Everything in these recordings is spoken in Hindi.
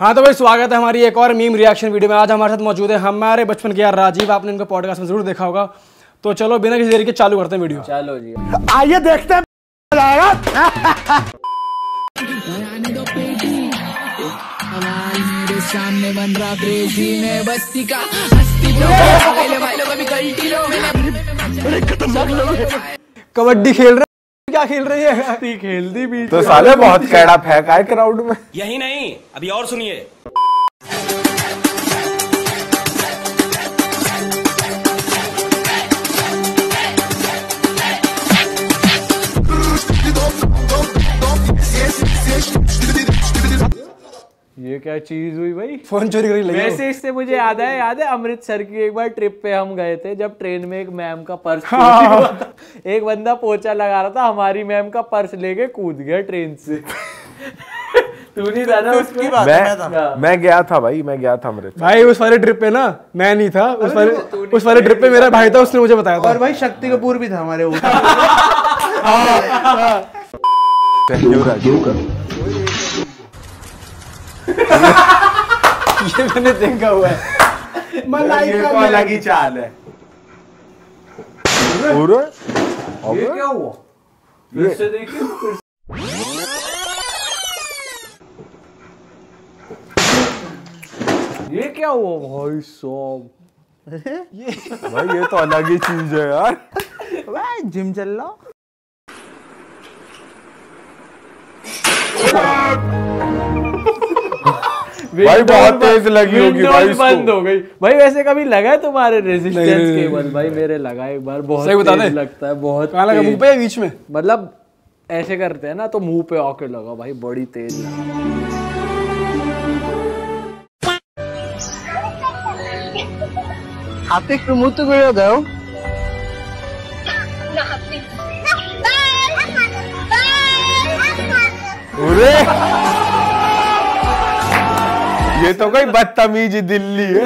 हाँ तो भाई स्वागत है हमारी एक और मीम रिएक्शन वीडियो में। आज हमारे साथ मौजूद है हमारे बचपन के यार राजीव। आपने इनका पॉडकास्ट में ज़रूर देखा होगा। तो चलो बिना किसी देरी के चालू करते हैं वीडियो चलो जी। आइए देखते हैं। सामने बन रहा बस्ती का। कबड्डी खेल रहे हैं क्या खेल रही है? खेलती भी तो साले बहुत कैड़ा फेंका है क्राउड में। यही नहीं अभी और सुनिए। क्या चीज़ हुई भाई? फ़ोन चोरी करी लगी वैसे इससे मुझे याद है याद है अमृतसर की एक बार ट्रिप पे हम गए थे जब ट्रेन में एक मैम का पर्स था। एक बंदा पोछा लगा रहा था हमारी मैम का पर्स लेके कूद गया ट्रेन से। तू नहीं था ना उसकी मैं मैं गया था भाई मैं गया था अमृत भाई उस वाले ट्रिप पे ना मैं नहीं था उस वाले उस वाले ट्रिप पे मेरा भाई था उसने मुझे बताया था। और भाई शक्ति कपूर भी था हमारे ऊपर। ये मैंने देखा हुआ है। मलाई का तो अलग ही चाल है। पूरा? ये क्या हुआ? फिर से देखिए फिर ये क्या हुआ भाई साहब? भाई ये तो अलग ही चीज़ है यार। भाई जिम चल रहा भाई बहुत तेज लगी होगी Windows भाई इसको। बंद हो गई भाई वैसे कभी लगा है तुम्हारे रेजिस्टेंस नहीं, नहीं, केबल भाई मेरे लगा एक बार बहुत सही बता तेज दे। लगता है बहुत कहाँ लगा तेज। मुंह पे या बीच में मतलब ऐसे करते हैं ना तो मुंह पे आके लगा भाई बड़ी तेज लगा হাতে মুহূর্ত করে দাও अरे ये तो कोई बदतमीज दिल्ली है।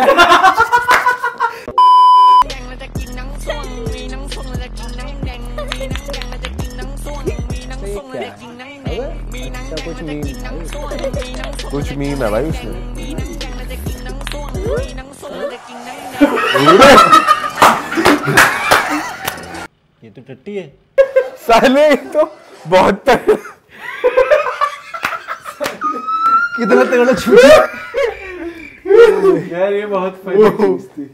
अच्छा कुछ मीम कुछ मीम है भाई उसमें ये तो टट्टी है। साले ये तो बहुत कितना तगड़ा छूट यार ये बहुत फनी थी।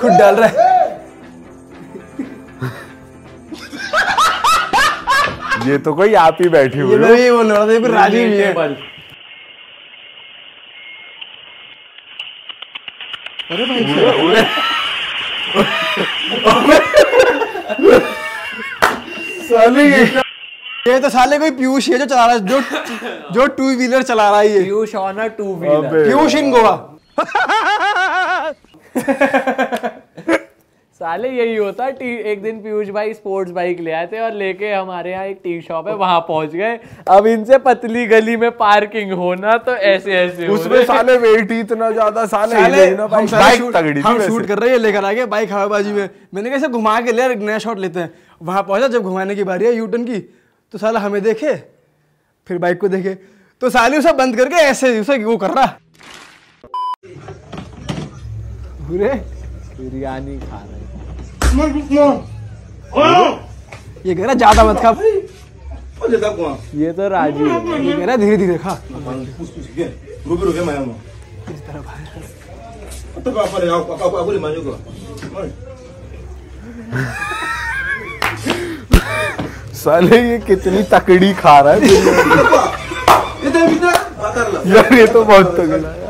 खुद डाल रहा है। ये तो कोई आप ही बैठी हुई हो। भी बोल रहा था ये भी राजीव ही है। टेबल। साले ये तो साले कोई पीयूष है जो चला रहा है जो जो टू व्हीलर चला रहा है ये। Piyush on a two wheeler Piyush in Goa. साले यही होता टी एक दिन पीयूष भाई स्पोर्ट्स बाइक ले आए थे और लेके हमारे यहाँ एक टी शॉप है वहाँ पहुँच गए। अब इनसे पतली गली में पार्किंग होना तो ऐसे ऐसे उसमें साले वेट ही इतना ज़्यादा साले साले ना बाइक शूट- तगड़ी हम शूट कर रहे हैं लेकर आगे बाइक हवाबाजी में। मैंने कैसे घुमा के लिया एक नया शॉट लेते हैं। वहाँ पहुँचा जब घुमाने की बारी है यूटर्न की तो साला हमें देखे फिर बाइक को देखे। तो साली उसे बंद करके ऐसे उसे वो कर रहा बिरयानी खा रहे ये कह रहा ज़्यादा मत खा। ये तो राजू है। ये कह रहा धीरे धीरे खा साले ये कितनी तकड़ी खा रहा है यार ये तो बहुत तगड़ा। है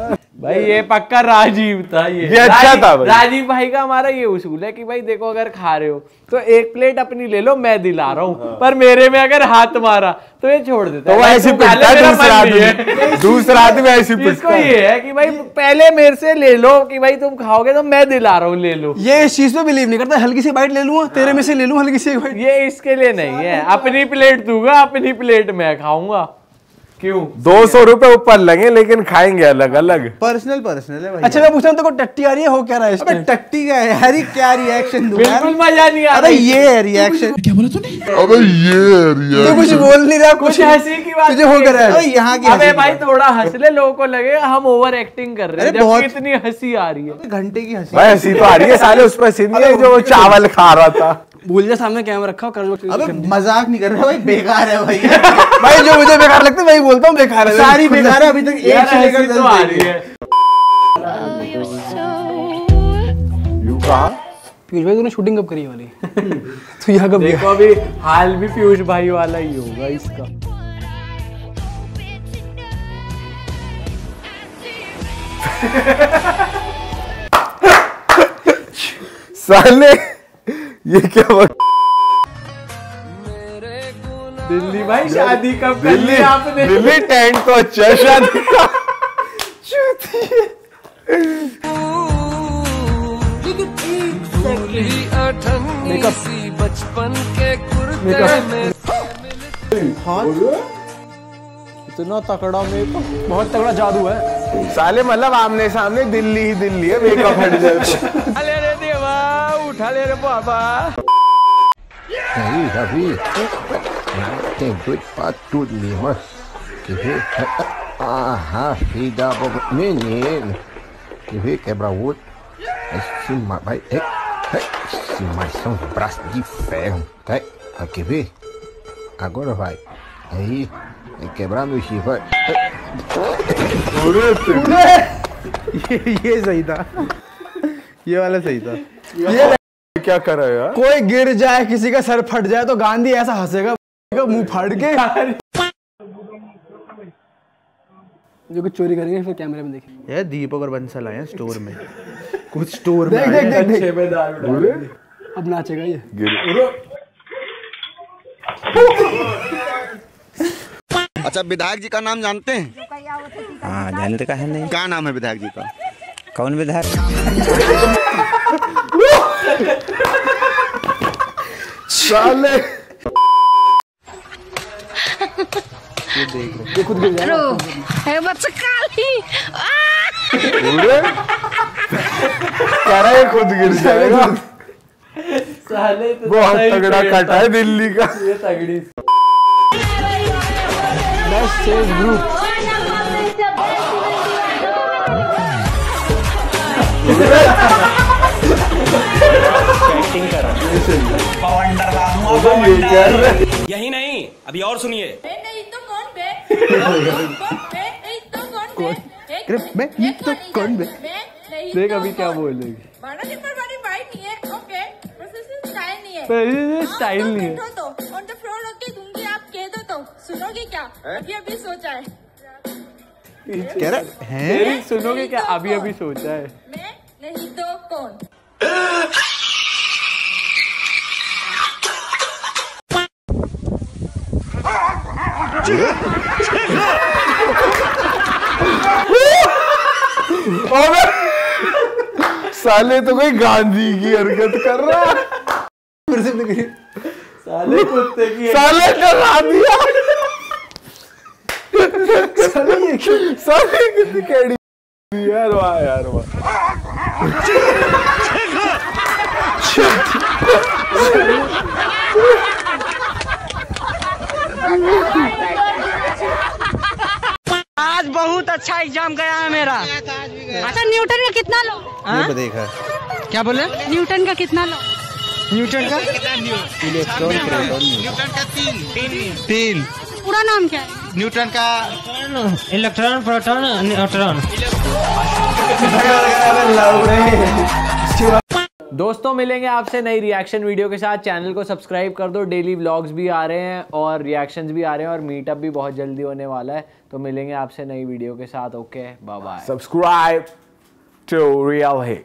भाई ये पक्का राजीव था ये। ये अच्छा राजीव- था भाई। राजीव भाई का हमारा ये उसूल है कि भाई देखो अगर खा रहे हो तो एक प्लेट अपनी ले लो मैं दिला रहा हूँ। हाँ। पर मेरे में अगर हाथ मारा तो ये छोड़ देता तो ऐसे तू ले, पिटता है दूसरा है। आदमी। दूसरा आदमी ऐसे इसको पिटता है। ये है कि भाई पहले मेरे से ले लो कि भाई तुम खाओगे तो मैं दिला रहा हूँ ले लो। ये इस चीज़ पे बिलीव नहीं करता। हल्की सी बाइट ले लूँगा तेरे में से ले लूँ हल्की सी बाइट ये इसके लिए नहीं है। अपनी प्लेट दूँगा अपनी प्लेट मैं खाऊँगा। क्यों? दो सौ रुपए ऊपर लगे लेकिन खाएँगे अलग अलग। पर्सनल पर्सनल है भाई। अच्छा मैं पूछ रहा हूँ तेरे को टट्टी आ रही है हो क्या रहा है इस अबे टट्टी का है? यार ये क्या रिएक्शन दूँ बिल्कुल मज़ा नहीं आ अबे ये है रिएक्शन तू कुछ बोल नहीं रहा कुछ हँसी की बात तुझे हो क्या रहा है। यहाँ की अबे भाई थोड़ा हंस ले लोगों को लगे हम ओवर एक्टिंग कर रहे हैं अरे बहुत- इतनी हँसी आ रही है। घंटे की हँसी भाई हँसी तो आ रही है साले उस पर हँसी नहीं है जो चावल खा रहा था। भूल जा सामने कैमरा रखा हो कर अबे मज़ाक नहीं कर रहा भाई बेकार है भाई। भाई जो मुझे बेकार लगता है वही बोलता हूँ बेकार है। सारी बेकार है अभी तक एक से लेकर दस तो आ रही है। यू कहा पीयूष भाई तूने शूटिंग कब करी वाली? तू यहाँ कब देखो अभी हाल भी पीयूष भाई वाला ही होगा इसका। साले। ये क्या बात दिल्ली भाई शादी कब कर दिल्ली ली आपने? दिल्ली टेंट तो अच्छा है शादी का। इतना तकड़ा मेकअप बहुत तकड़ा जादू है। साले मतलब आमने सामने दिल्ली ही दिल्ली है makeup de bobar. Aí, já vi. Tem doido pra tudo mesmo. Quer ver? Ah, filho da boba. Menino. Quer ver? Quebra o outro. Esse vai. É, é, esse mais são braços de ferro. Tá? Ah, quer ver? Agora vai. Aí. Vai quebrar no chifre. Vai. Urete! E esse aí tá? E olha esse aí dá. क्या कर रहे हो यार? कोई गिर जाए किसी का सर फट जाए तो गांधी ऐसा हंसेगा मुँह फाड़ के। जो कुछ चोरी करेंगे फिर कैमरे में देखेंगे। यार दीपक और बंसल आए हैं स्टोर में। कुछ स्टोर में देख देख देख देख। अब नाचेगा ये। अच्छा विधायक जी का नाम जानते हैं? हाँ जानते का है नहीं। क्या नाम है विधायक जी का? कौन विधायक? साले। है बच्चा काली। पूरे कह रहा? है खुद गिर जाएगा साले तो बहुत तगड़ा कट है दिल्ली का। ये तगड़ी बेस्ट सेल्स ग्रुप यही नहीं अभी और सुनिए। तो कौन बे? तो कौन? बे मैं ये तो कौन बे? देख अभी क्या बोलेगी बारह वाली बाइक नहीं है ओके स्टाइल नहीं है। तो है। तो ऑन द फ्लोर होके दूँगी आप कह दो तो। सुनोगे क्या? अभी अभी सोचा है। कह रहा है? सुनोगे क्या? अभी अभी सोचा है। मैं नहीं तो कौन? साले तो कोई गांधी की हरकत कर रहा है। फिर से साले कुत्ते की साले डरा दिया। साले कितनी कैडी यार वाह यार वाह। आज बहुत अच्छा एग्ज़ाम गया है मेरा। अच्छा न्यूटन का कितना लो? देखा क्या बोले? न्यूटन का कितना लो? न्यूटन का? इलेक्ट्रॉन प्रोटॉन तीन। पूरा नाम क्या है? न्यूटन का? इलेक्ट्रॉन प्रोटॉन न्यूट्रॉन दोस्तों, मिलेंगे आपसे नई रिएक्शन वीडियो के साथ। चैनल को सब्सक्राइब कर दो। डेली व्लॉग्स भी आ रहे हैं और रिएक्शंस भी आ रहे हैं और मीटअप भी बहुत जल्दी होने वाला है। तो मिलेंगे आपसे नई वीडियो के साथ। Okay bye bye subscribe to real hit